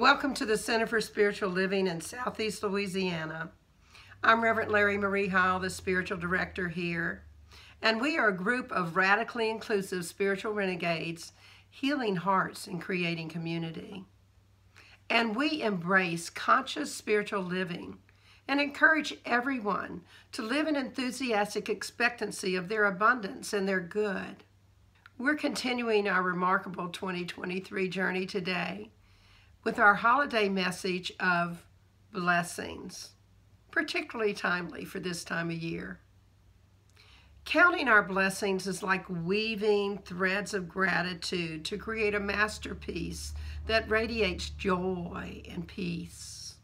Welcome to the Center for Spiritual Living in Southeast Louisiana. I'm Reverend Larrye-Marie Heyl, the spiritual director here, and we are a group of radically inclusive spiritual renegades healing hearts and creating community. And we embrace conscious spiritual living and encourage everyone to live in enthusiastic expectancy of their abundance and their good. We're continuing our remarkable 2023 journey today with our holiday message of blessings, particularly timely for this time of year. Counting our blessings is like weaving threads of gratitude to create a masterpiece that radiates joy and peace.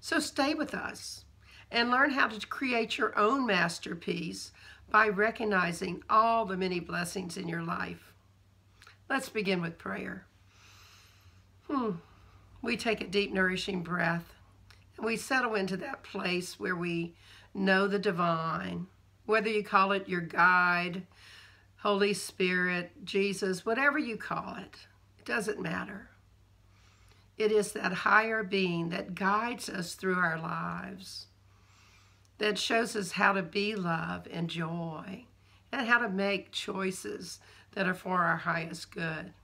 So stay with us and learn how to create your own masterpiece by recognizing all the many blessings in your life. Let's begin with prayer. Hmm. We take a deep, nourishing breath and we settle into that place where we know the divine, whether you call it your guide, Holy Spirit, Jesus, whatever you call it, it doesn't matter. It is that higher being that guides us through our lives, that shows us how to be love and joy, and how to make choices that are for our highest good.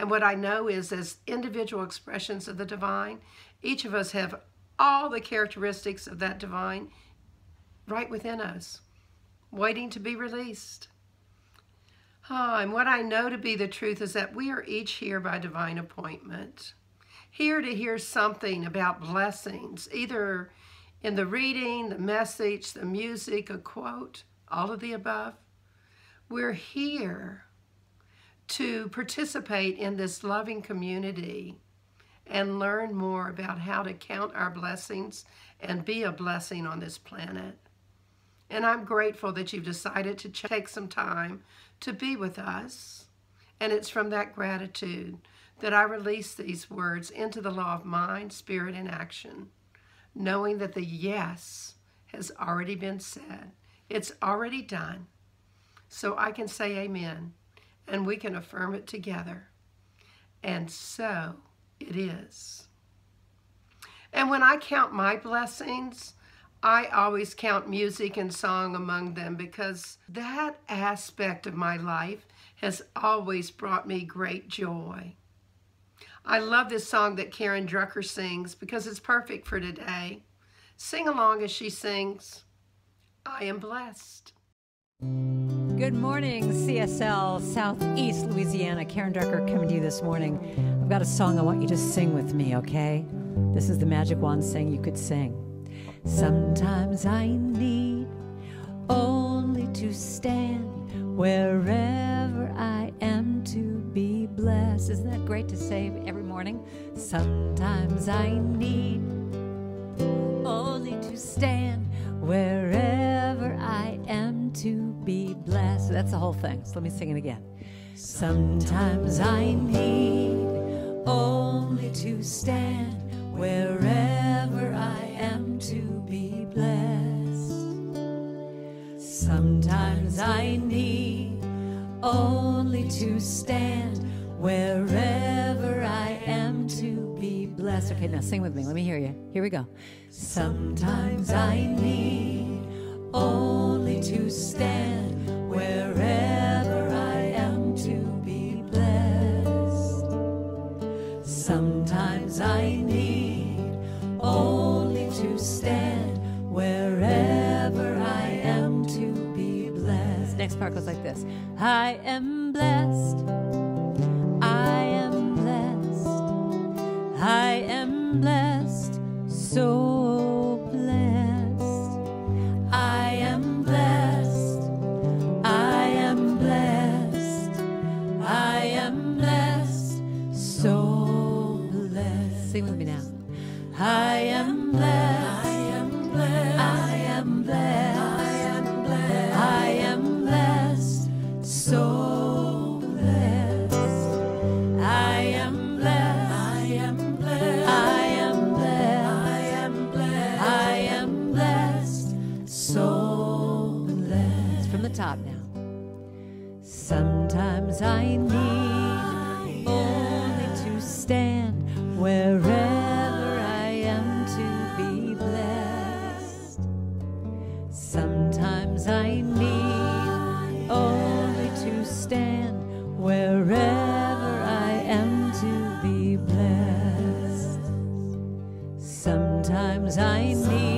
And what I know is as individual expressions of the divine, each of us have all the characteristics of that divine right within us, waiting to be released. Oh, and what I know to be the truth is that we are each here by divine appointment, here to hear something about blessings, either in the reading, the message, the music, a quote, all of the above. We're here to participate in this loving community and learn more about how to count our blessings and be a blessing on this planet. And I'm grateful that you've decided to take some time to be with us. And it's from that gratitude that I release these words into the law of mind, spirit, and action, knowing that the yes has already been said. It's already done. So I can say amen and we can affirm it together. And so it is. And when I count my blessings, I always count music and song among them because that aspect of my life has always brought me great joy. I love this song that Karen Drucker sings because it's perfect for today. Sing along as she sings, I am blessed. Good morning, CSL Southeast Louisiana. Karen Drucker coming to you this morning. I've got a song I want you to sing with me, okay? This is the magic wand saying you could sing. Sometimes I need only to stand wherever I am to be blessed. Isn't that great to say every morning? Sometimes I need only to stand wherever I am to be blessed. That's the whole thing. So let me sing it again. Sometimes I need only to stand wherever I am to be blessed. Sometimes I need only to stand wherever I am to be blessed. Okay, now sing with me. Let me hear you. Here we go. Sometimes I need only to stand wherever I am to be blessed. Sometimes I need only to stand wherever I am to be blessed. Next part goes like this I am blessed. I am blessed. I am blessed. So I Sometimes I need.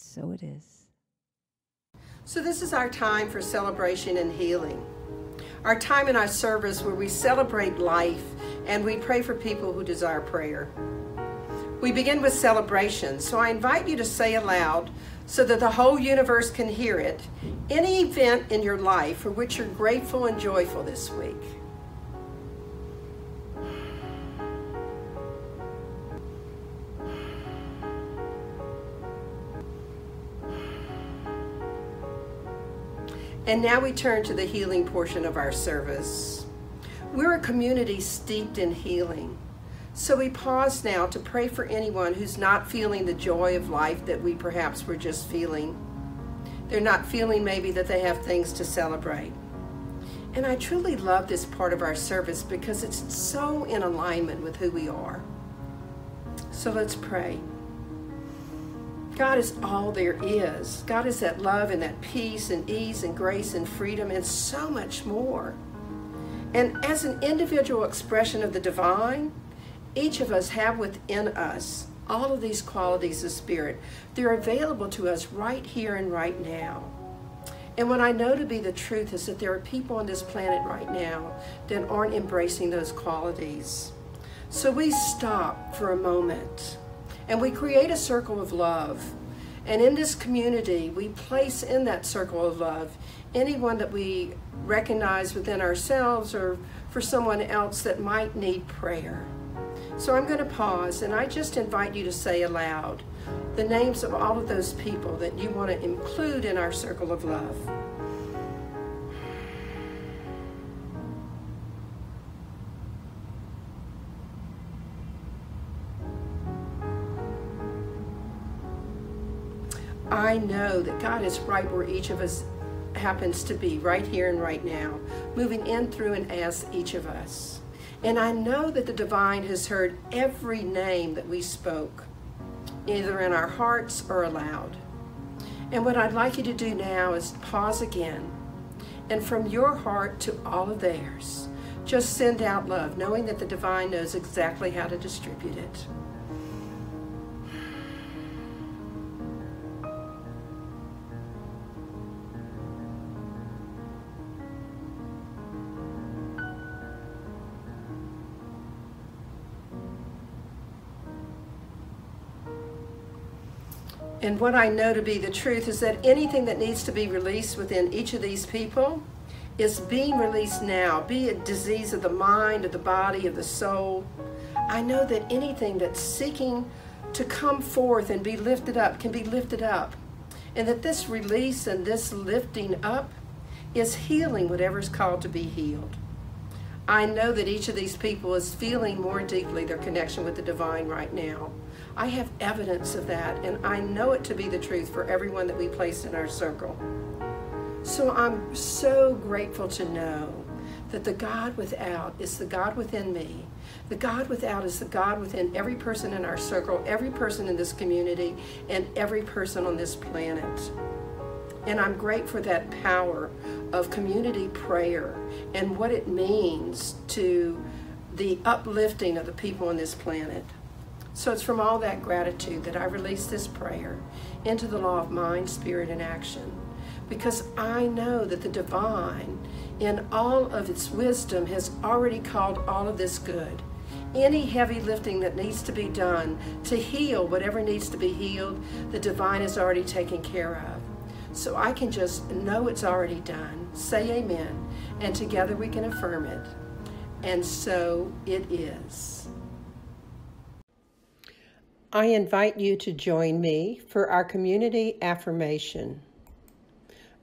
So it is. So, this is our time for celebration and healing. Our time in our service where we celebrate life and we pray for people who desire prayer. We begin with celebration, so I invite you to say aloud so that the whole universe can hear it any event in your life for which you're grateful and joyful this week. And now we turn to the healing portion of our service. We're a community steeped in healing. So we pause now to pray for anyone who's not feeling the joy of life that we perhaps were just feeling. They're not feeling maybe that they have things to celebrate. And I truly love this part of our service because it's so in alignment with who we are. So let's pray. God is all there is. God is that love and that peace and ease and grace and freedom and so much more. And as an individual expression of the divine, each of us have within us all of these qualities of spirit. They're available to us right here and right now. And what I know to be the truth is that there are people on this planet right now that aren't embracing those qualities. So we stop for a moment and we create a circle of love. And in this community, we place in that circle of love anyone that we recognize within ourselves or for someone else that might need prayer. So I'm going to pause and I just invite you to say aloud the names of all of those people that you want to include in our circle of love. I know that God is right where each of us happens to be, right here and right now, moving in through and as each of us. And I know that the divine has heard every name that we spoke, either in our hearts or aloud. And what I'd like you to do now is pause again, and from your heart to all of theirs, just send out love, knowing that the divine knows exactly how to distribute it. And what I know to be the truth is that anything that needs to be released within each of these people is being released now, be it disease of the mind, of the body, of the soul. I know that anything that's seeking to come forth and be lifted up can be lifted up. And that this release and this lifting up is healing whatever's called to be healed. I know that each of these people is feeling more deeply their connection with the divine right now. I have evidence of that, and I know it to be the truth for everyone that we place in our circle. So I'm so grateful to know that the God without is the God within me. The God without is the God within every person in our circle, every person in this community, and every person on this planet. And I'm grateful for that power of community prayer and what it means to the uplifting of the people on this planet. So it's from all that gratitude that I release this prayer into the law of mind, spirit, and action. Because I know that the divine, in all of its wisdom, has already called all of this good. Any heavy lifting that needs to be done to heal whatever needs to be healed, the divine has already taken care of. So I can just know it's already done, say amen, and together we can affirm it. And so it is. I invite you to join me for our community affirmation.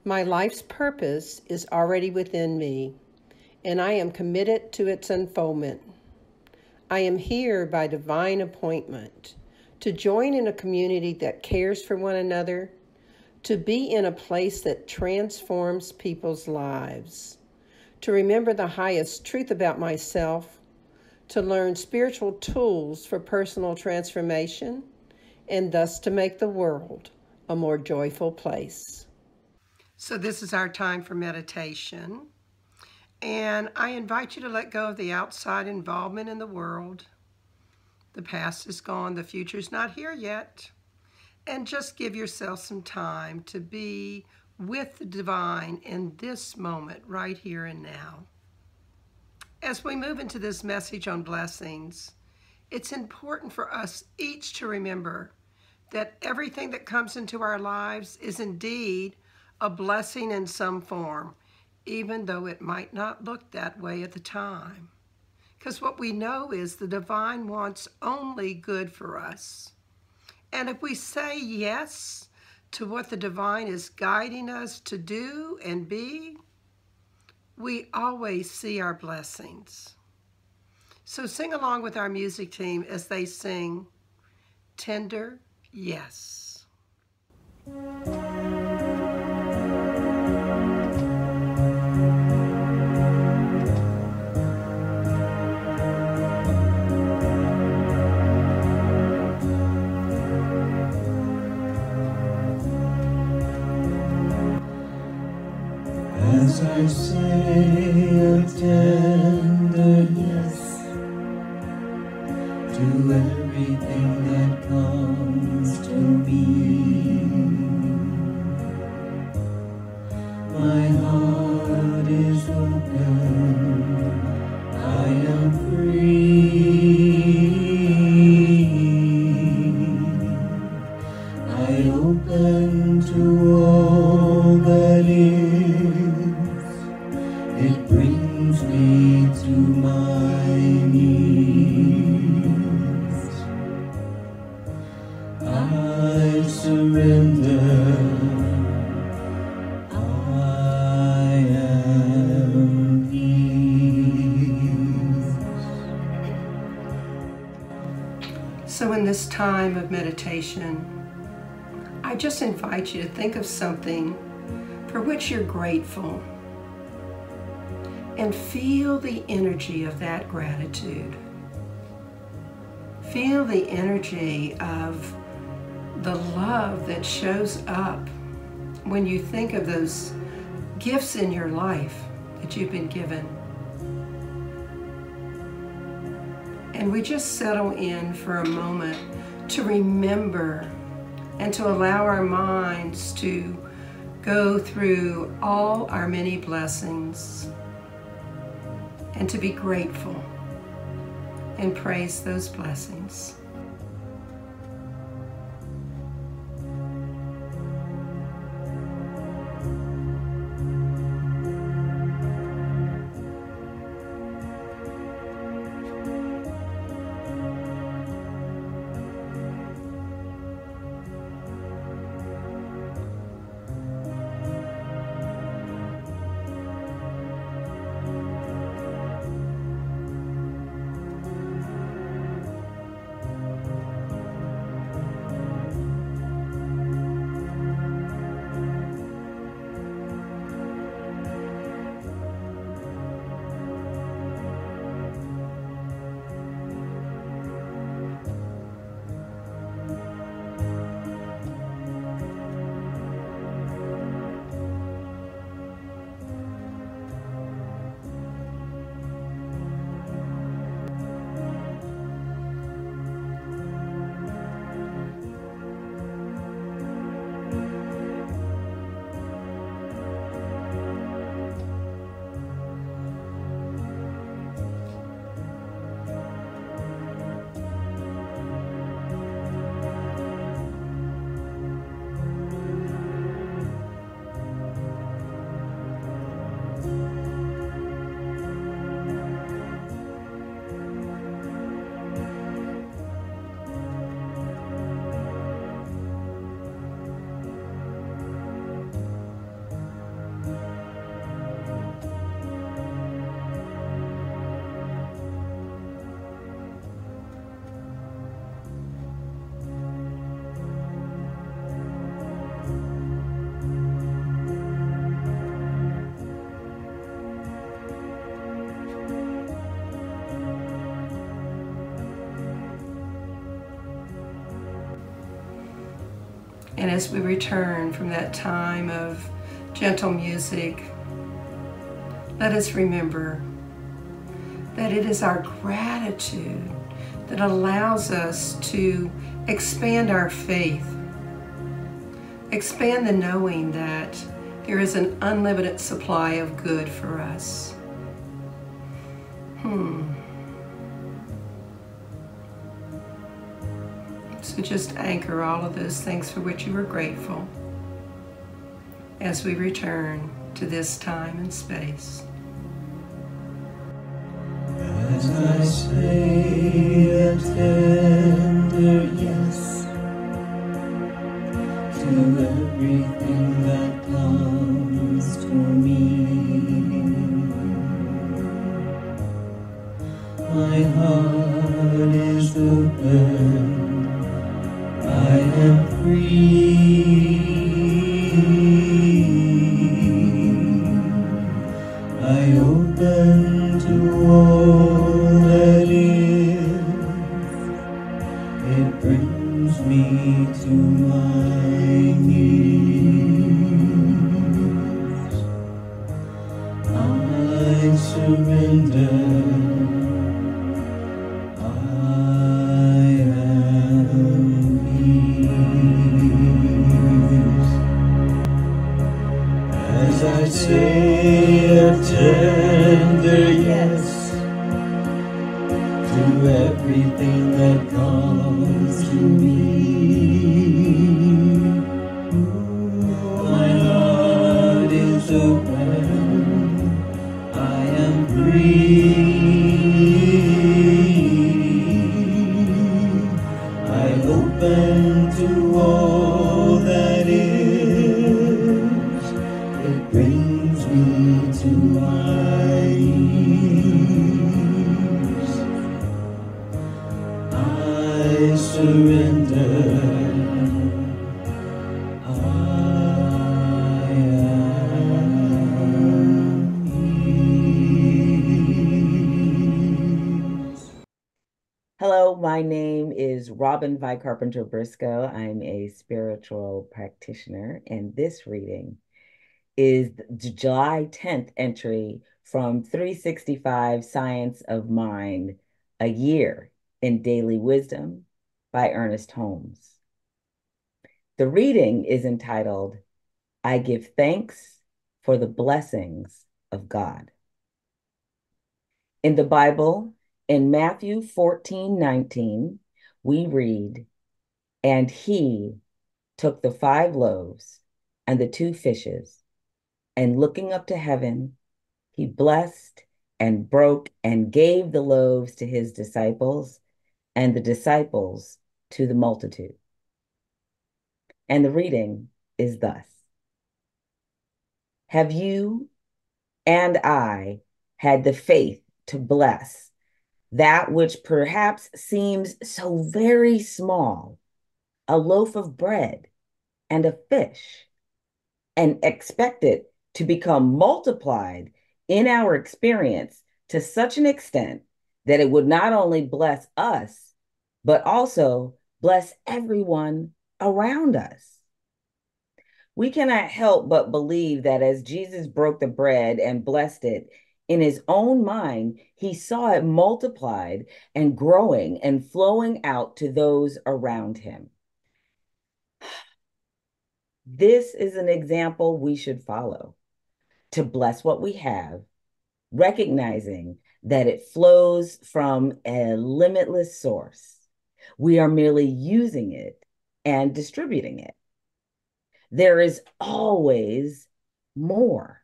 My life's purpose is already within me, and I am committed to its unfoldment. I am here by divine appointment to join in a community that cares for one another, to be in a place that transforms people's lives, to remember the highest truth about myself to learn spiritual tools for personal transformation, and thus to make the world a more joyful place. So, this is our time for meditation. And I invite you to let go of the outside involvement in the world. The past is gone, the future's not here yet. And just give yourself some time to be with the divine in this moment, right here and now. As we move into this message on blessings, it's important for us each to remember that everything that comes into our lives is indeed a blessing in some form, even though it might not look that way at the time. Because what we know is the divine wants only good for us. And if we say yes to what the divine is guiding us to do and be, we always see our blessings. So sing along with our music team as they sing Tender Yes. As I a meditation, I just invite you to think of something for which you're grateful and feel the energy of that gratitude. Feel the energy of the love that shows up when you think of those gifts in your life that you've been given. And we just settle in for a moment to remember and to allow our minds to go through all our many blessings and to be grateful and praise those blessings. As we return from that time of gentle music, let us remember that it is our gratitude that allows us to expand our faith, expand the knowing that there is an unlimited supply of good for us. Hmm. So just anchor all of those things for which you are grateful as we return to this time and space. As I say tender Hello, my name is Robin Vi Carpenter Briscoe. I'm a spiritual practitioner, and this reading is the July 10th entry from 365 Science of Mind, A Year in Daily Wisdom by Ernest Holmes. The reading is entitled, I Give Thanks for the Blessings of God. In the Bible, in Matthew 14 19, we read, And he took the five loaves and the two fishes, and looking up to heaven, he blessed and broke and gave the loaves to his disciples, and the disciples to the multitude. And the reading is thus Have you and I had the faith to bless that which perhaps seems so very small, a loaf of bread and a fish, and expect it to become multiplied in our experience to such an extent that it would not only bless us, but also bless everyone around us. We cannot help but believe that as Jesus broke the bread and blessed it, in his own mind, he saw it multiplied and growing and flowing out to those around him. This is an example we should follow to bless what we have, recognizing that it flows from a limitless source. We are merely using it and distributing it. There is always more.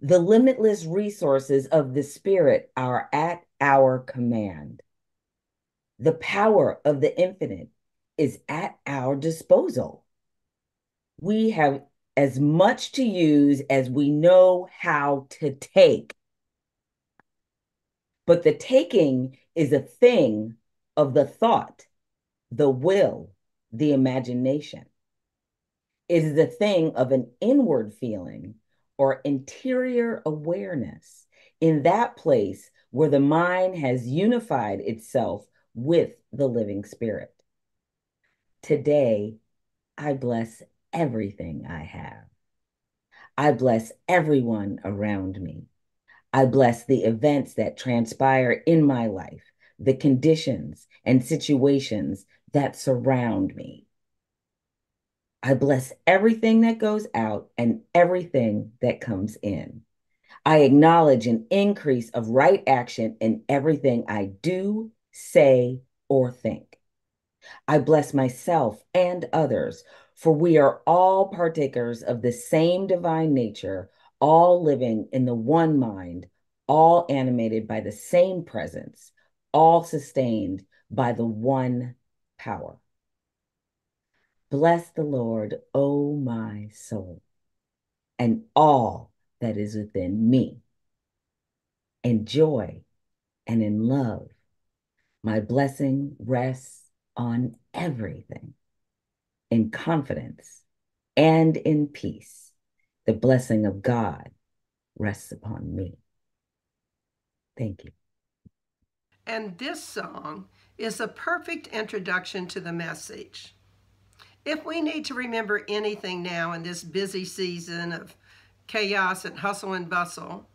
The limitless resources of the Spirit are at our command. The power of the infinite is at our disposal. We have as much to use as we know how to take. But the taking is a thing of the thought, the will, the imagination. It is a thing of an inward feeling or interior awareness in that place where the mind has unified itself with the living spirit. Today, I bless everything I have. I bless everyone around me. I bless the events that transpire in my life, the conditions and situations that surround me. I bless everything that goes out and everything that comes in. I acknowledge an increase of right action in everything I do, say, or think. I bless myself and others, for we are all partakers of the same divine nature, all living in the one mind, all animated by the same presence, all sustained by the one power. Bless the Lord, O my soul, and all that is within me. In joy and in love, my blessing rests on everything. In confidence and in peace, the blessing of God rests upon me. Thank you. And this song is a perfect introduction to the message. If we need to remember anything now in this busy season of chaos and hustle and bustle,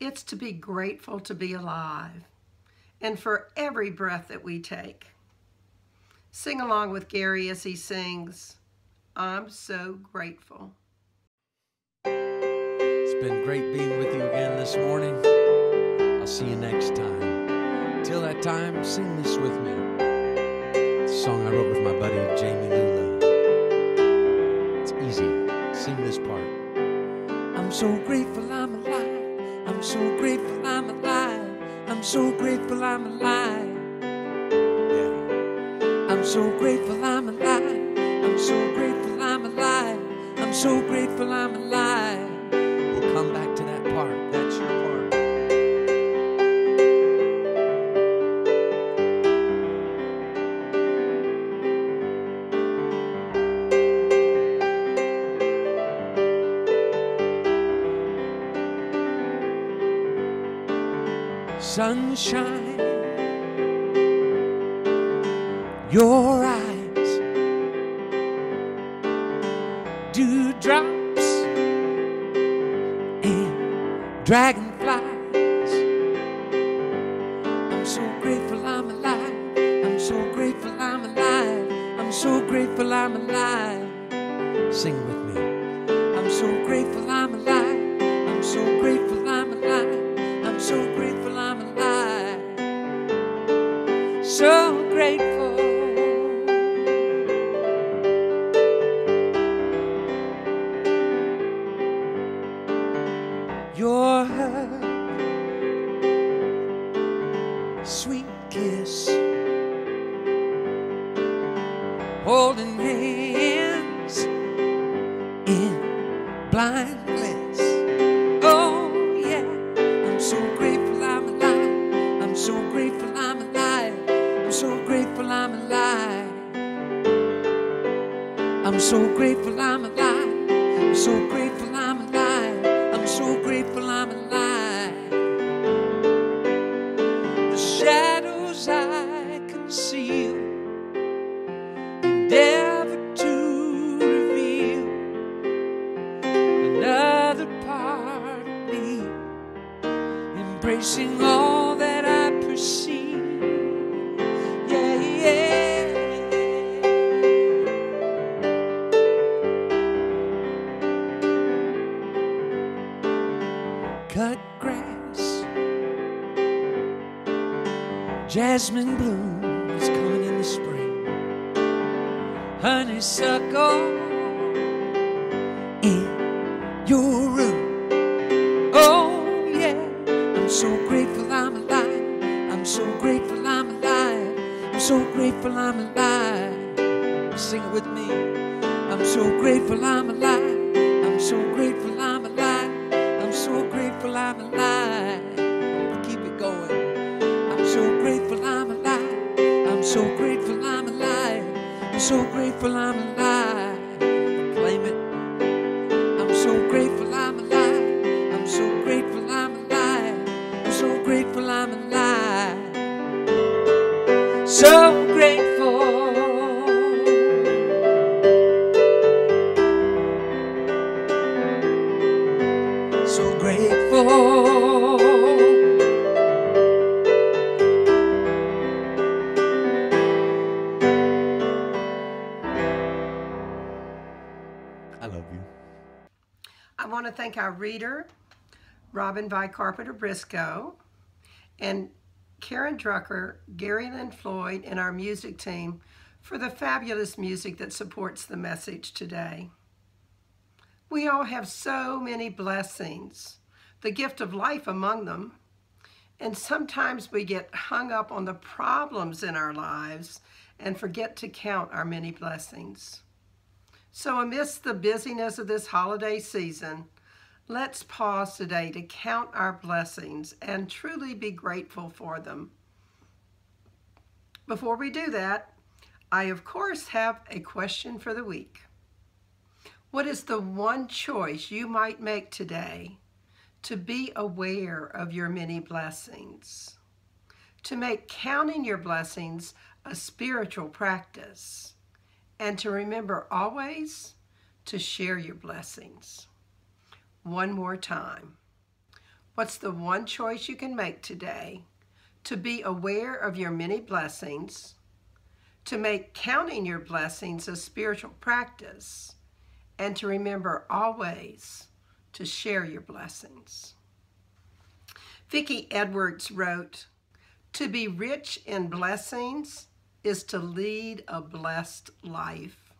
it's to be grateful to be alive and for every breath that we take. Sing along with Gary as he sings, I'm so grateful. It's been great being with you again this morning. I'll see you next time. Till that time, sing this with me. It's a song I wrote with my buddy Jamie Lula. It's easy. Sing this part. I'm so grateful I'm alive. I'm so grateful I'm alive. I'm so grateful I'm alive. Yeah. I'm so grateful I'm alive. I'm so grateful I'm alive. I'm so grateful I'm alive. Sunshine, your eyes, dewdrops, and dragonflies. I'm so grateful I'm alive. I'm so grateful I'm alive. I'm so grateful I'm alive. Sing with me. I'm so grateful I'm alive. I'm so grateful alive. Keep it going. I'm so grateful I'm alive. I'm so grateful I'm alive. I'm so grateful I'm alive. Robin Vi Carpenter Briscoe, and Karen Drucker, Gary Lynn Floyd, and our music team for the fabulous music that supports the message today. We all have so many blessings, the gift of life among them. And sometimes we get hung up on the problems in our lives and forget to count our many blessings. So, amidst the busyness of this holiday season, let's pause today to count our blessings and truly be grateful for them. Before we do that, I of course have a question for the week. What is the one choice you might make today to be aware of your many blessings? To make counting your blessings a spiritual practice and to remember always to share your blessings. One more time. What's the one choice you can make today to be aware of your many blessings, to make counting your blessings a spiritual practice, and to remember always to share your blessings? Vicki Edwards wrote, To be rich in blessings is to lead a blessed life.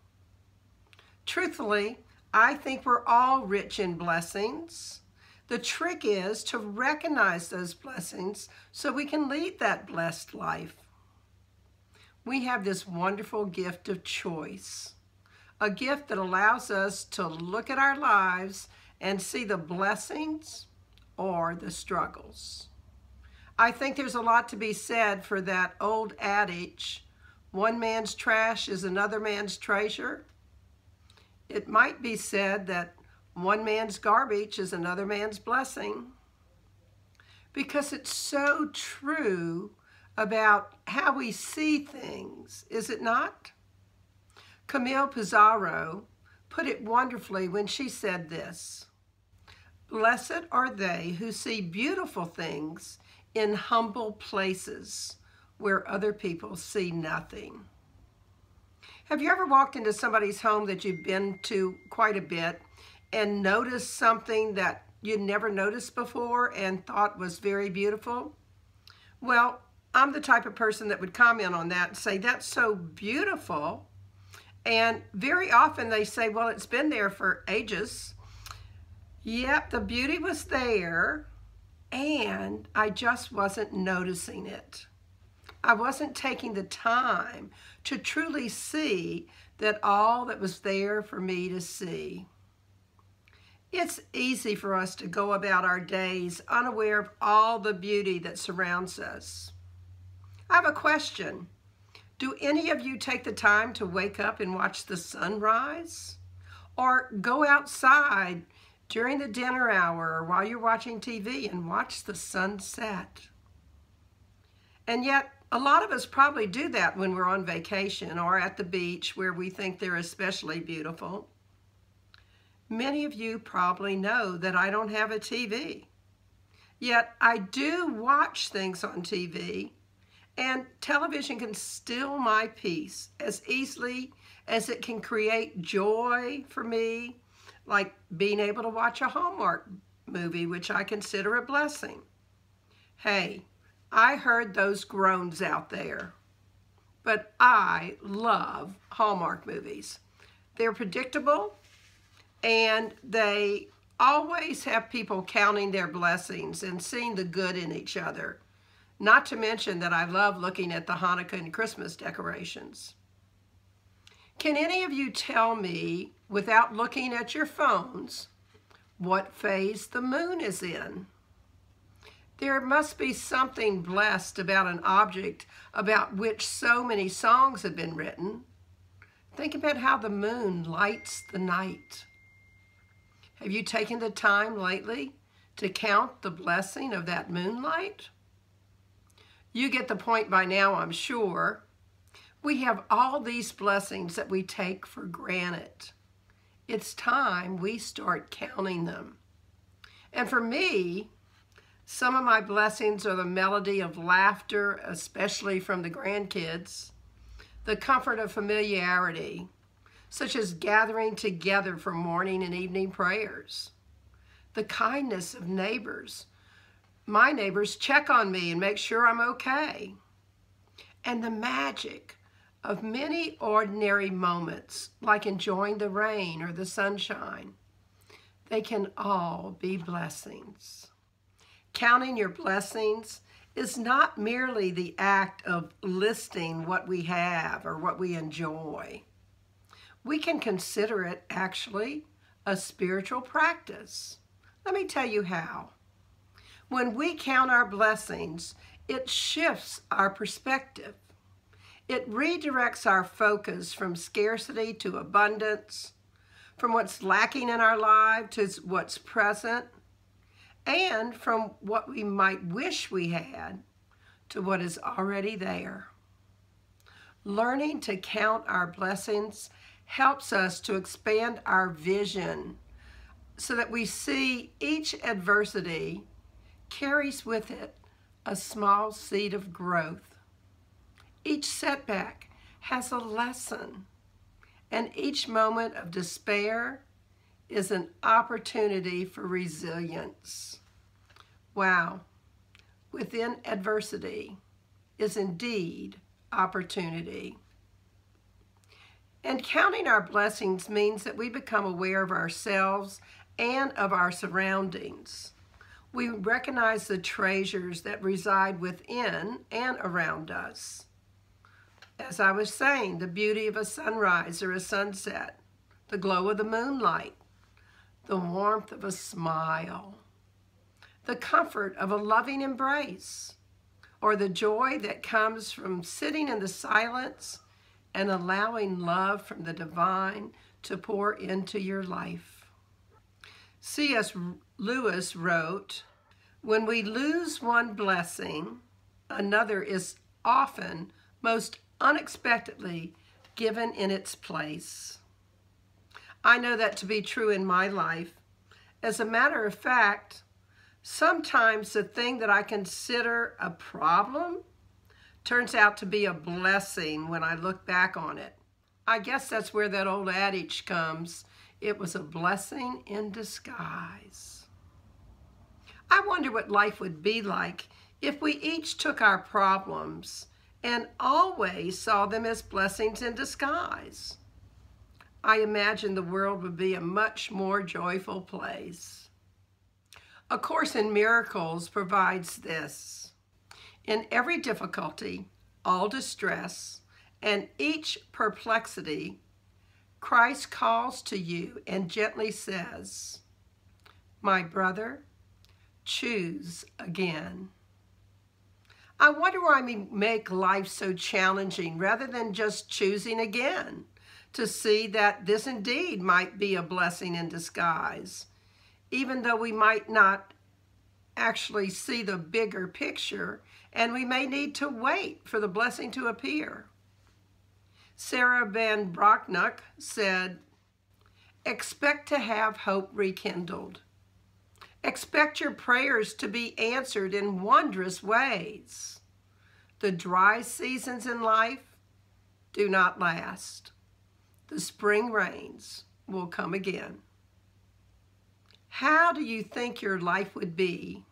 Truthfully, I think we're all rich in blessings. The trick is to recognize those blessings so we can lead that blessed life. We have this wonderful gift of choice, a gift that allows us to look at our lives and see the blessings or the struggles. I think there's a lot to be said for that old adage one man's trash is another man's treasure. It might be said that one man's garbage is another man's blessing because it's so true about how we see things, is it not? Camille Pissarro put it wonderfully when she said this Blessed are they who see beautiful things in humble places where other people see nothing. Have you ever walked into somebody's home that you've been to quite a bit and noticed something that you'd never noticed before and thought was very beautiful? Well, I'm the type of person that would comment on that and say, that's so beautiful. And very often they say, well, it's been there for ages. Yep, the beauty was there and I just wasn't noticing it. I wasn't taking the time to truly see that all that was there for me to see. It's easy for us to go about our days unaware of all the beauty that surrounds us. I have a question. Do any of you take the time to wake up and watch the sunrise? Or go outside during the dinner hour or while you're watching TV and watch the sunset? And yet, a lot of us probably do that when we're on vacation or at the beach where we think they're especially beautiful. Many of you probably know that I don't have a TV. Yet I do watch things on TV, and television can still my peace as easily as it can create joy for me, like being able to watch a Hallmark movie, which I consider a blessing. Hey, I heard those groans out there, but I love Hallmark movies. They're predictable and they always have people counting their blessings and seeing the good in each other. Not to mention that I love looking at the Hanukkah and Christmas decorations. Can any of you tell me, without looking at your phones, what phase the moon is in? There must be something blessed about an object about which so many songs have been written. Think about how the moon lights the night. Have you taken the time lately to count the blessing of that moonlight? You get the point by now, I'm sure. We have all these blessings that we take for granted. It's time we start counting them. And for me, some of my blessings are the melody of laughter, especially from the grandkids, the comfort of familiarity, such as gathering together for morning and evening prayers. The kindness of neighbors. My neighbors check on me and make sure I'm okay. And the magic of many ordinary moments, like enjoying the rain or the sunshine. They can all be blessings. Counting your blessings is not merely the act of listing what we have or what we enjoy. We can consider it actually a spiritual practice. Let me tell you how. When we count our blessings, it shifts our perspective. It redirects our focus from scarcity to abundance, from what's lacking in our life to what's present, and from what we might wish we had to what is already there. Learning to count our blessings helps us to expand our vision so that we see each adversity carries with it a small seed of growth. Each setback has a lesson, and each moment of despair is an opportunity for resilience. Wow, within adversity is indeed opportunity. And counting our blessings means that we become aware of ourselves and of our surroundings. We recognize the treasures that reside within and around us. As I was saying, the beauty of a sunrise or a sunset, the glow of the moonlight, the warmth of a smile, the comfort of a loving embrace, or the joy that comes from sitting in the silence and allowing love from the divine to pour into your life. C.S. Lewis wrote, When we lose one blessing, another is often most unexpectedly given in its place. I know that to be true in my life. As a matter of fact, sometimes the thing that I consider a problem turns out to be a blessing when I look back on it. I guess that's where that old adage comes. It was a blessing in disguise. I wonder what life would be like if we each took our problems and always saw them as blessings in disguise. I imagine the world would be a much more joyful place. A Course in Miracles provides this. In every difficulty, all distress, and each perplexity, Christ calls to you and gently says, My brother, choose again. I wonder why we make life so challenging rather than just choosing again to see that this indeed might be a blessing in disguise, even though we might not actually see the bigger picture and we may need to wait for the blessing to appear. Sarah Ban Breathnach said, expect to have hope rekindled. Expect your prayers to be answered in wondrous ways. The dry seasons in life do not last. The spring rains will come again. How do you think your life would be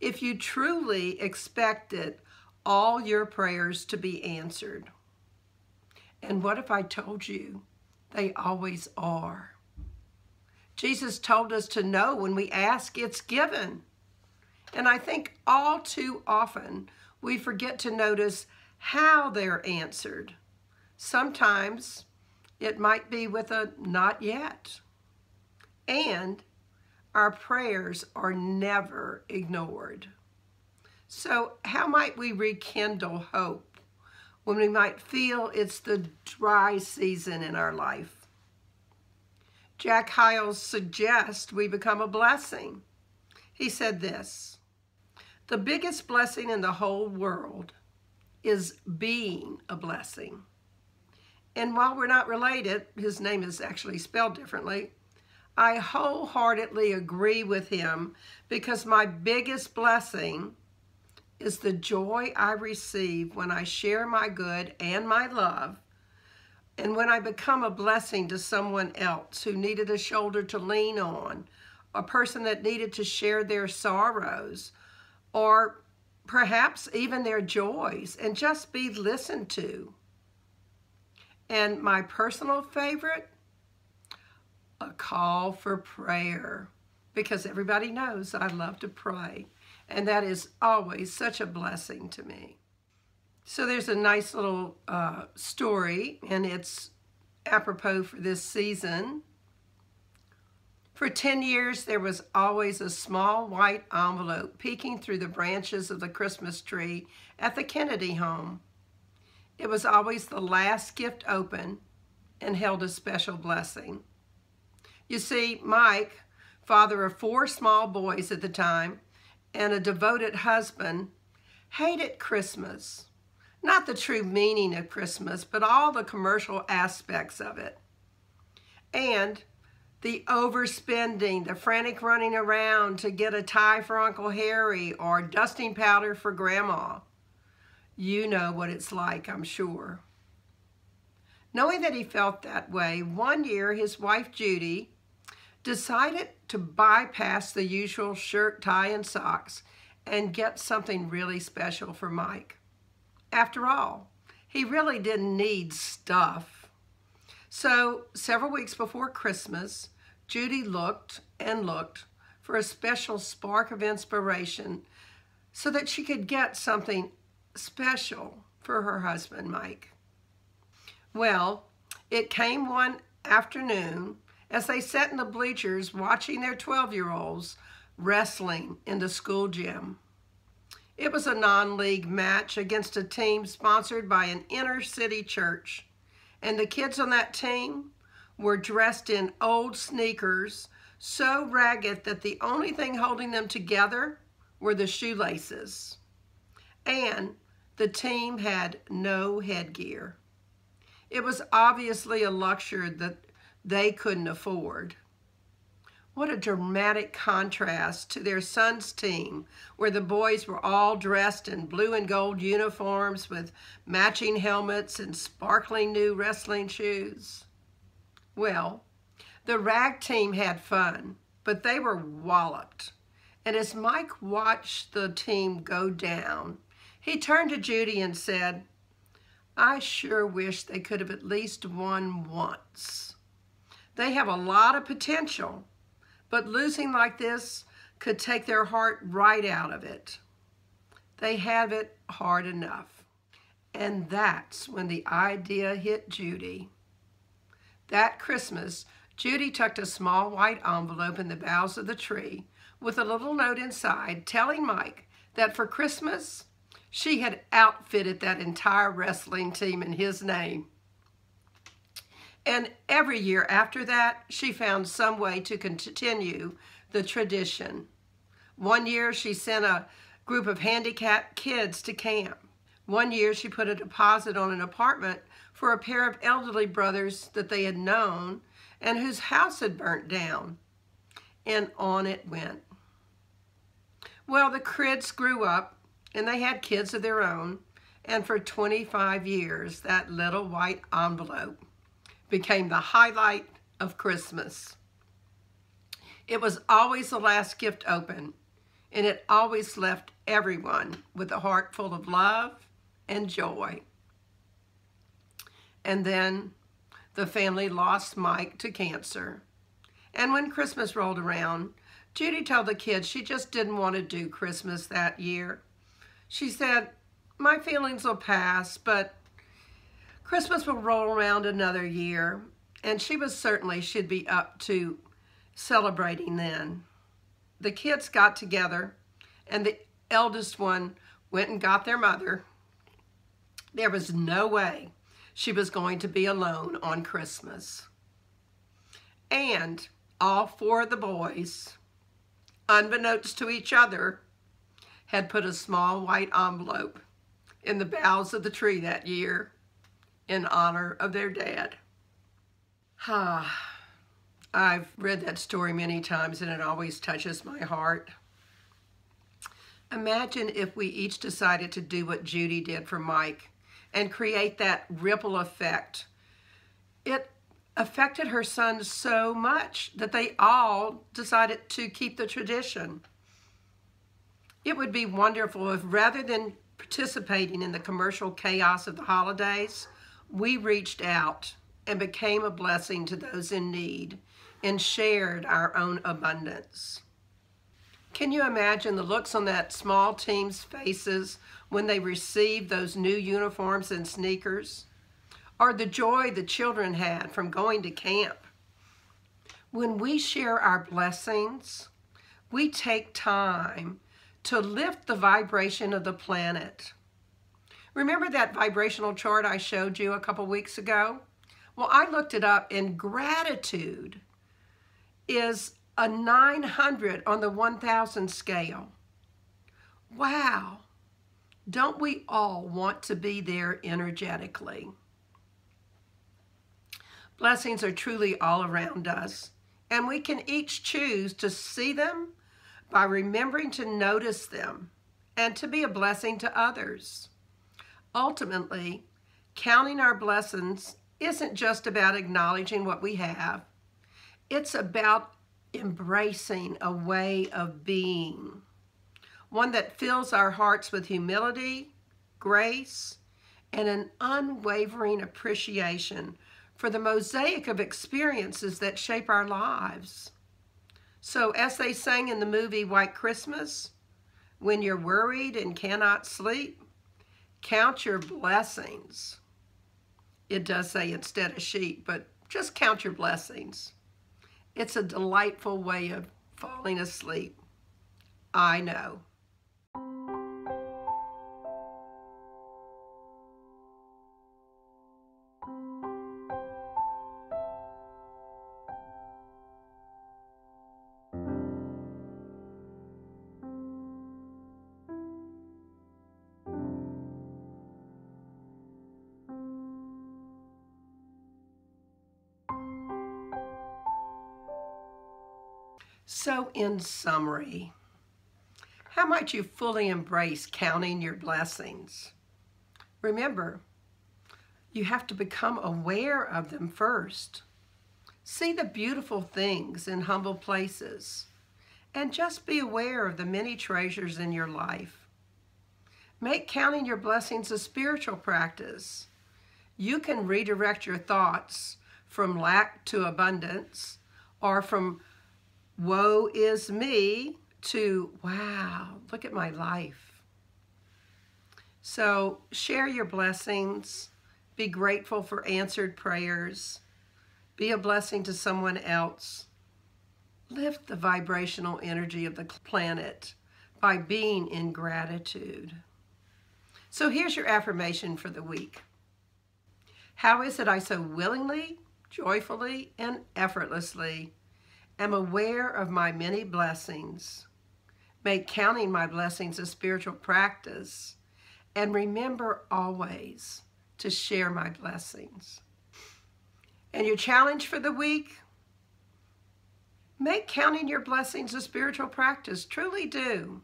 if you truly expected all your prayers to be answered? And what if I told you they always are? Jesus told us to know when we ask, it's given. And I think all too often we forget to notice how they're answered. Sometimes it might be with a not yet. And our prayers are never ignored. So how might we rekindle hope when we might feel it's the dry season in our life? Jack Hyles suggests we become a blessing. He said this, the biggest blessing in the whole world is being a blessing. And while we're not related, his name is actually spelled differently, I wholeheartedly agree with him because my biggest blessing is the joy I receive when I share my good and my love And when I become a blessing to someone else who needed a shoulder to lean on, a person that needed to share their sorrows, or perhaps even their joys, and just be listened to. And my personal favorite, a call for prayer, because everybody knows I love to pray, and that is always such a blessing to me. So there's a nice little uh, story, and it's apropos for this season. For 10 years, there was always a small white envelope peeking through the branches of the Christmas tree at the Kennedy home. It was always the last gift open and held a special blessing. You see, Mike, father of four small boys at the time, and a devoted husband, hated Christmas. Not the true meaning of Christmas, but all the commercial aspects of it. And the overspending, the frantic running around to get a tie for Uncle Harry or dusting powder for Grandma. You know what it's like, I'm sure. Knowing that he felt that way, one year his wife Judy decided to bypass the usual shirt, tie, and socks and get something really special for Mike. After all, he really didn't need stuff. So, several weeks before Christmas, Judy looked and looked for a special spark of inspiration so that she could get something special for her husband, Mike. Well, it came one afternoon as they sat in the bleachers watching their 12 year olds wrestling in the school gym. It was a non league match against a team sponsored by an inner city church. And the kids on that team were dressed in old sneakers, so ragged that the only thing holding them together were the shoelaces. And the team had no headgear. It was obviously a luxury that they couldn't afford. What a dramatic contrast to their son's team, where the boys were all dressed in blue and gold uniforms with matching helmets and sparkling new wrestling shoes. Well, the rag team had fun, but they were walloped. And as Mike watched the team go down, he turned to Judy and said, I sure wish they could have at least won once. They have a lot of potential, but losing like this could take their heart right out of it. They have it hard enough. And that's when the idea hit Judy. That Christmas, Judy tucked a small white envelope in the boughs of the tree with a little note inside telling Mike that for Christmas, she had outfitted that entire wrestling team in his name. And every year after that, she found some way to continue the tradition. One year, she sent a group of handicapped kids to camp. One year, she put a deposit on an apartment for a pair of elderly brothers that they had known and whose house had burnt down. And on it went. Well, the Crids grew up and they had kids of their own. And for 25 years, that little white envelope became the highlight of Christmas. It was always the last gift open, and it always left everyone with a heart full of love and joy. And then the family lost Mike to cancer. And when Christmas rolled around, Judy told the kids she just didn't want to do Christmas that year. She said, My feelings will pass, but Christmas will roll around another year, and she was certainly should be up to celebrating then. The kids got together, and the eldest one went and got their mother. There was no way she was going to be alone on Christmas. And all four of the boys, unbeknownst to each other, had put a small white envelope in the boughs of the tree that year in honor of their dad. Ah, I've read that story many times and it always touches my heart. Imagine if we each decided to do what Judy did for Mike and create that ripple effect it affected her son so much that they all decided to keep the tradition. It would be wonderful if rather than participating in the commercial chaos of the holidays, we reached out and became a blessing to those in need and shared our own abundance. Can you imagine the looks on that small team's faces when they received those new uniforms and sneakers? Or the joy the children had from going to camp? When we share our blessings, we take time to lift the vibration of the planet. Remember that vibrational chart I showed you a couple weeks ago? Well, I looked it up, and gratitude is a 900 on the 1000 scale. Wow. Don't we all want to be there energetically? Blessings are truly all around us, and we can each choose to see them by remembering to notice them and to be a blessing to others. Ultimately, counting our blessings isn't just about acknowledging what we have, it's about embracing a way of being, one that fills our hearts with humility, grace, and an unwavering appreciation for the mosaic of experiences that shape our lives. So, as they sang in the movie White Christmas, when you're worried and cannot sleep, count your blessings. It does say instead of sheep, but just count your blessings. It's a delightful way of falling asleep. I know. In summary, how might you fully embrace counting your blessings? Remember, you have to become aware of them first. See the beautiful things in humble places, and just be aware of the many treasures in your life. Make counting your blessings a spiritual practice. You can redirect your thoughts from lack to abundance or from woe is me to wow, look at my life. So share your blessings. Be grateful for answered prayers. Be a blessing to someone else. Lift the vibrational energy of the planet by being in gratitude. So here's your affirmation for the week. How is it I so willingly, joyfully, and effortlessly am aware of my many blessings, make counting my blessings a spiritual practice, and remember always to share my blessings. And your challenge for the week? Make counting your blessings a spiritual practice. Truly do.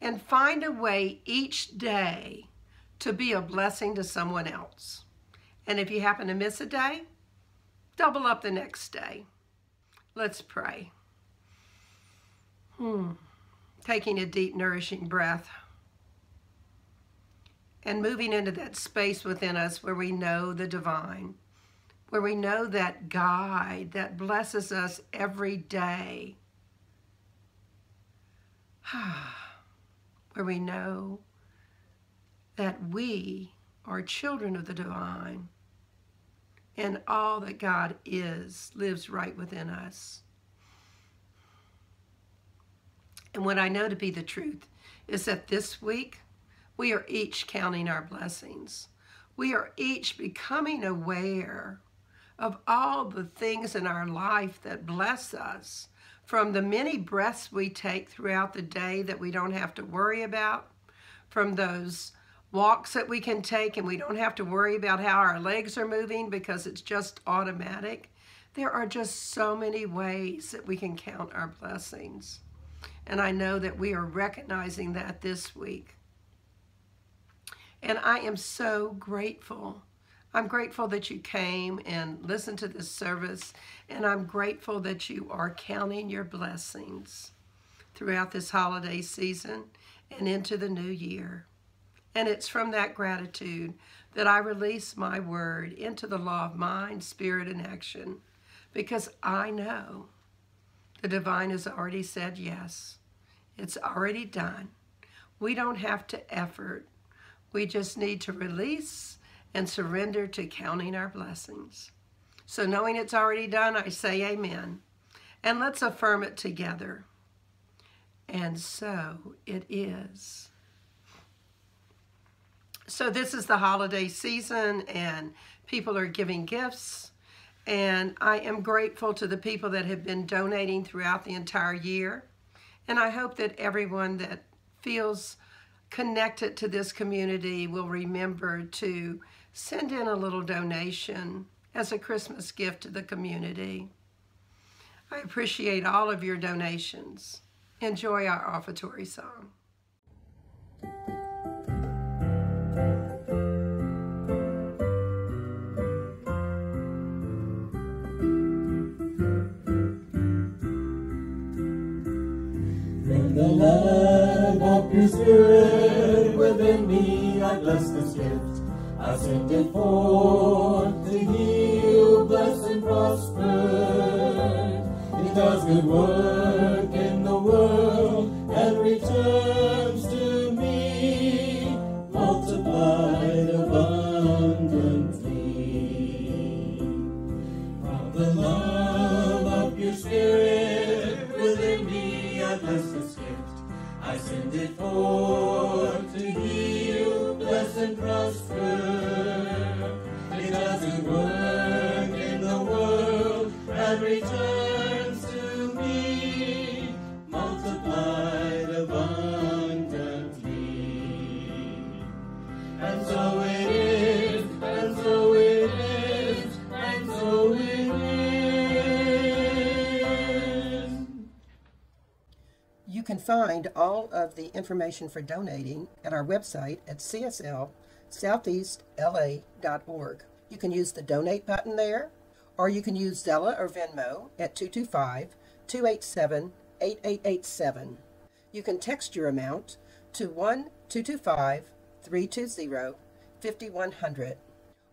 And find a way each day to be a blessing to someone else. And if you happen to miss a day, double up the next day. Let's pray. Hmm. Taking a deep, nourishing breath and moving into that space within us where we know the divine, where we know that guide that blesses us every day, where we know that we are children of the divine and all that God is lives right within us. And what I know to be the truth is that this week we are each counting our blessings. We are each becoming aware of all the things in our life that bless us, from the many breaths we take throughout the day that we don't have to worry about, from those walks that we can take and we don't have to worry about how our legs are moving because it's just automatic. There are just so many ways that we can count our blessings. And I know that we are recognizing that this week. And I am so grateful. I'm grateful that you came and listened to this service, and I'm grateful that you are counting your blessings throughout this holiday season and into the new year. And it's from that gratitude that I release my word into the law of mind, spirit, and action because I know the divine has already said yes. It's already done. We don't have to effort. We just need to release and surrender to counting our blessings. So, knowing it's already done, I say amen. And let's affirm it together. And so it is. So, this is the holiday season, and people are giving gifts. And I am grateful to the people that have been donating throughout the entire year. And I hope that everyone that feels connected to this community will remember to send in a little donation as a Christmas gift to the community. I appreciate all of your donations. Enjoy our offertory song. Spirit within me. I bless this gift. I send it forth to heal, bless, and prosper. It does good work all of the information for donating at our website at cslsoutheastla.org. You can use the donate button there, or you can use Zelle or Venmo at 225 287 8887. You can text your amount to 1 225 320 5100,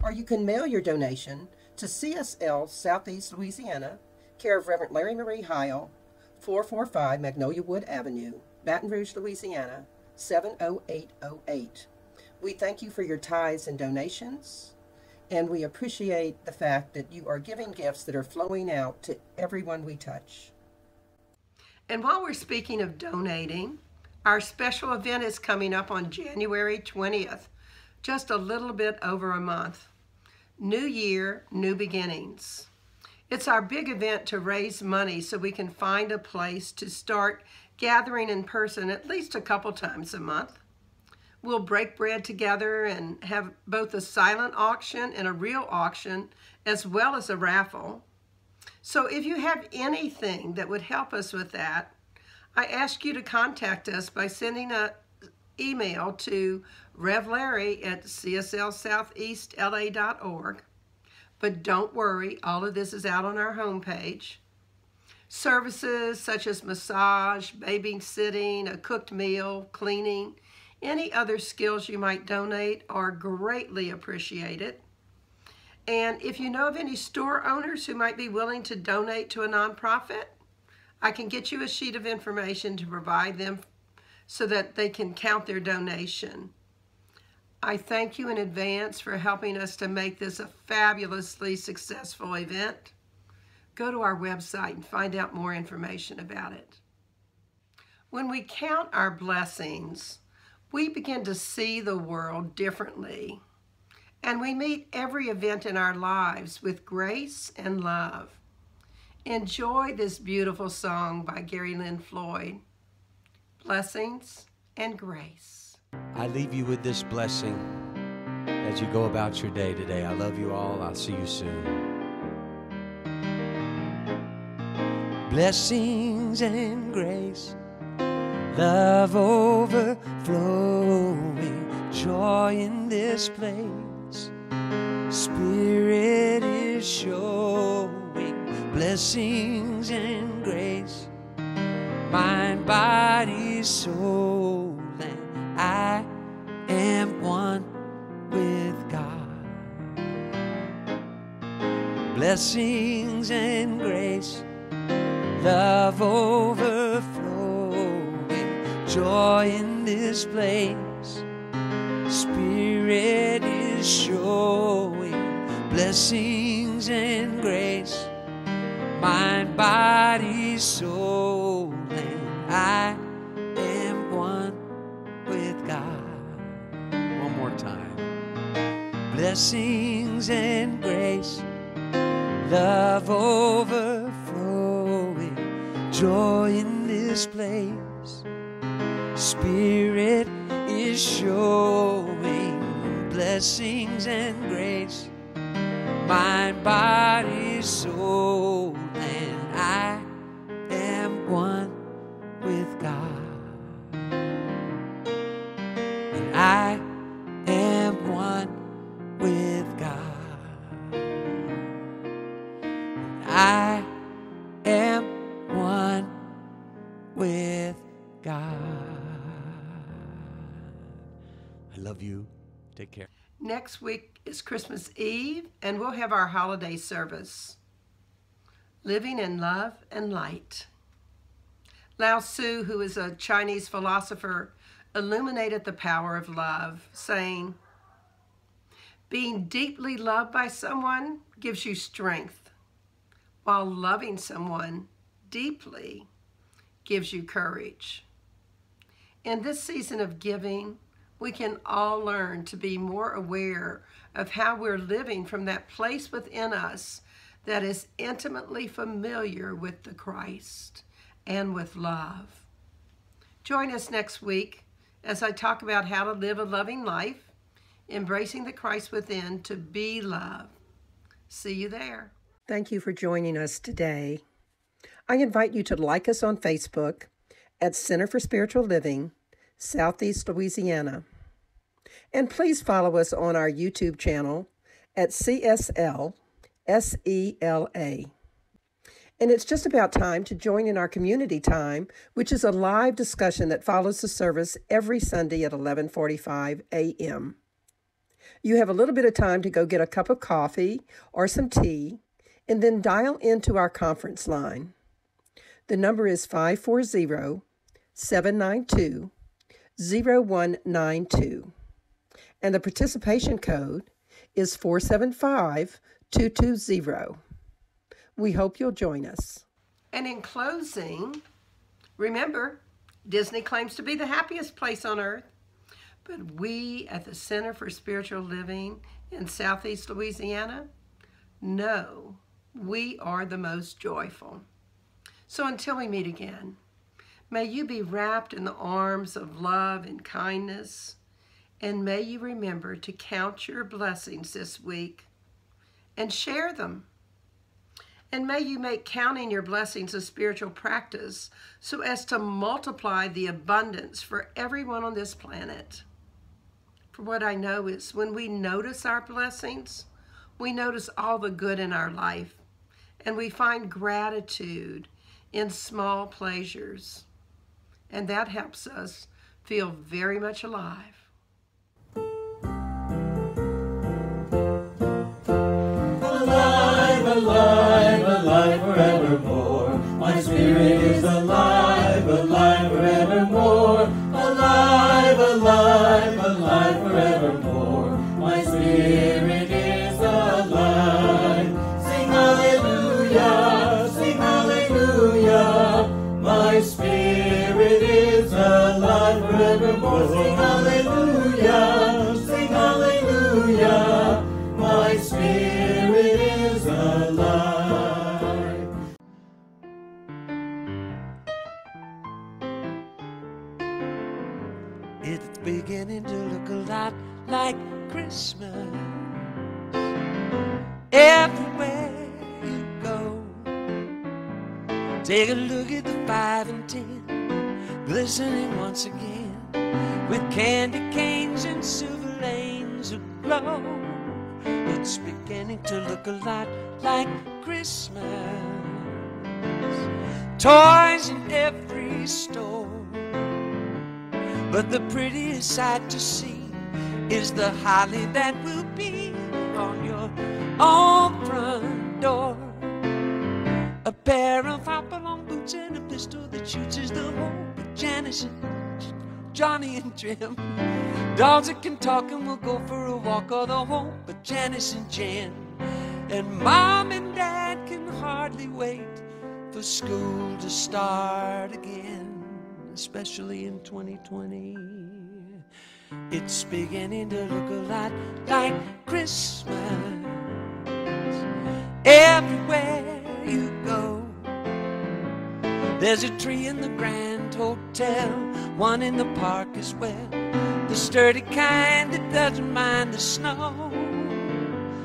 or you can mail your donation to CSL Southeast Louisiana, care of Reverend Larrye-Marie Heyl, 445 Magnolia Wood Avenue, Baton Rouge, Louisiana, 70808. We thank you for your tithes and donations, and we appreciate the fact that you are giving gifts that are flowing out to everyone we touch. And while we're speaking of donating, our special event is coming up on January 20th, just a little bit over a month. New Year, New Beginnings. It's our big event to raise money so we can find a place to start gathering in person at least a couple times a month. We'll break bread together and have both a silent auction and a real auction, as well as a raffle. So if you have anything that would help us with that, I ask you to contact us by sending an email to revlarry at cslsoutheastla.org. But don't worry, all of this is out on our homepage. Services such as massage, babysitting, a cooked meal, cleaning, any other skills you might donate are greatly appreciated. And if you know of any store owners who might be willing to donate to a nonprofit, I can get you a sheet of information to provide them so that they can count their donation. I thank you in advance for helping us to make this a fabulously successful event. Go to our website and find out more information about it. When we count our blessings, we begin to see the world differently. And we meet every event in our lives with grace and love. Enjoy this beautiful song by Gary Lynn Floyd. Blessings and grace. I leave you with this blessing as you go about your day today. I love you all. I'll see you soon. Blessings and grace, love overflowing, joy in this place. Spirit is showing blessings and grace. Mind, body, soul, and I am one with God. Blessings and grace, love overflowing, joy in this place. Spirit is showing blessings and grace. Mind, body, soul, and I am one with God. One more time. Blessings and grace, love overflowing, joy in this place. Spirit is showing blessings and grace. Mind, body, soul, Take care. Next week is Christmas Eve, and we'll have our holiday service. Living in Love and Light. Lao Tzu, who is a Chinese philosopher, illuminated the power of love, saying, Being deeply loved by someone gives you strength, while loving someone deeply gives you courage. In this season of giving, we can all learn to be more aware of how we're living from that place within us that is intimately familiar with the Christ and with love. Join us next week as I talk about how to live a loving life, embracing the Christ within to be love. See you there. Thank you for joining us today. I invite you to like us on Facebook at Center for Spiritual Living, Southeast Louisiana. And please follow us on our YouTube channel at CSL SELA. And it's just about time to join in our community time, which is a live discussion that follows the service every Sunday at 11:45 a.m. You have a little bit of time to go get a cup of coffee or some tea and then dial into our conference line. The number is 540 792 0192. And the participation code is 475 220. We hope you'll join us. And in closing, remember, Disney claims to be the happiest place on earth, but we at the Center for Spiritual Living in Southeast Louisiana know we are the most joyful. So until we meet again, may you be wrapped in the arms of love and kindness, and may you remember to count your blessings this week and share them. And may you make counting your blessings a spiritual practice so as to multiply the abundance for everyone on this planet. For what I know is when we notice our blessings, we notice all the good in our life and we find gratitude in small pleasures. And that helps us feel very much alive. Take a look at the five and ten, glistening once again with candy canes and silver lanes aglow. It's It's beginning to look a lot like Christmas. Toys in every store. But the prettiest sight to see is the holly that will be on your own front door. Pair of hop-along boots and a pistol that shoots is the hope of Janice and Johnny and Jim. Dogs that can talk and we'll go for a walk are the hope of Janice and Jen. And mom and dad can hardly wait for school to start again, especially in 2020. It's beginning to look a lot like Christmas everywhere you go. There's a tree in the Grand Hotel, one in the park as well. The sturdy kind that doesn't mind the snow.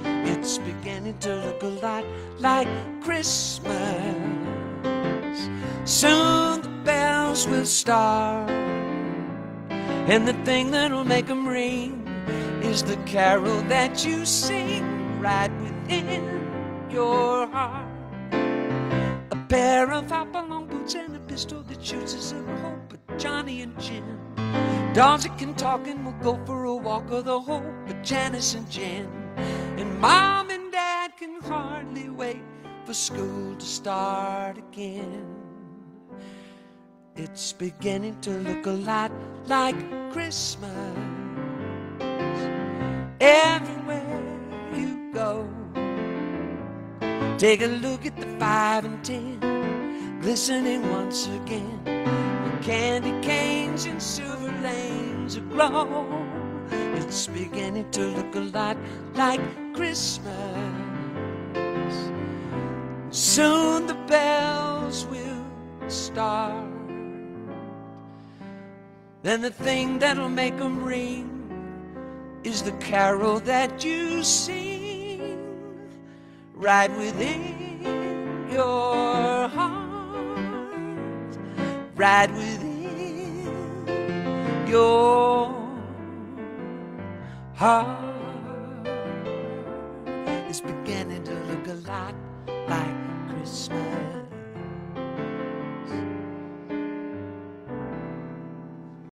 It's beginning to look a lot like Christmas. Soon the bells will start. And the thing that'll make them ring is the carol that you sing right within your heart. A pair of hop-along boots and a pistol that shoots us a hope of Johnny and Jim. That can talk and we'll go for a walk of the hope of Janice and Jen. And mom and dad can hardly wait for school to start again. It's beginning to look a lot like Christmas everywhere you go. Take a look at the five and ten, glistening once again. With candy canes and silver lanes aglow. It's beginning to look a lot like Christmas. Soon the bells will start. Then the thing that'll make them ring is the carol that you sing right within your heart, right within your heart it's beginning to look a lot like Christmas.